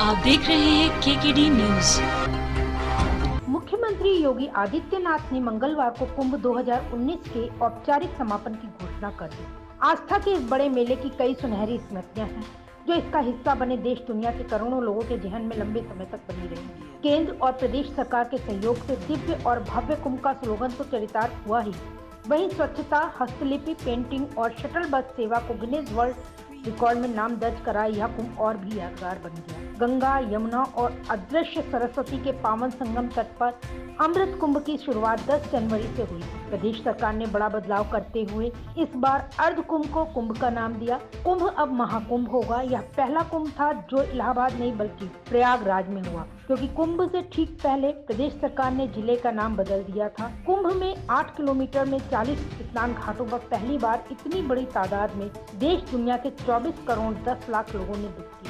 आप देख रहे हैं के के डी न्यूज़ मुख्यमंत्री योगी आदित्यनाथ ने मंगलवार को कुंभ 2019 के औपचारिक समापन की घोषणा कर दी। आस्था के इस बड़े मेले की कई सुनहरी स्मृतियाँ हैं, जो इसका हिस्सा बने देश दुनिया के करोड़ों लोगों के जहन में लंबे समय तक बनी रही केंद्र और प्रदेश सरकार के सहयोग से दिव्य और भव्य कुंभ का स्लोगन तो चरितार्थ हुआ ही। वहीं स्वच्छता, हस्तलिपि, पेंटिंग और शटल बस सेवा को गिनेज वर्ल्ड रिकॉर्ड में नाम दर्ज करा यह कुंभ और भी यादगार बन गया। गंगा, यमुना और अदृश्य सरस्वती के पावन संगम तट पर अमृत कुंभ की शुरुआत 10 जनवरी से हुई प्रदेश सरकार ने बड़ा बदलाव करते हुए इस बार अर्ध कुंभ को कुंभ का नाम दिया। कुंभ अब महाकुंभ होगा। यह पहला कुंभ था जो इलाहाबाद नहीं, बल्कि प्रयागराज में हुआ। क्योंकि कुंभ से ठीक पहले प्रदेश सरकार ने ज़िले का नाम बदल दिया था। कुंभ में 8 किलोमीटर में 40 स्नान घाटों पर पहली बार इतनी बड़ी तादाद में देश दुनिया के 24 करोड़ 10 लाख लोगों ने ली